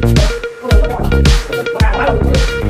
不要打工，让我赢不到，赢不到，让你也打工。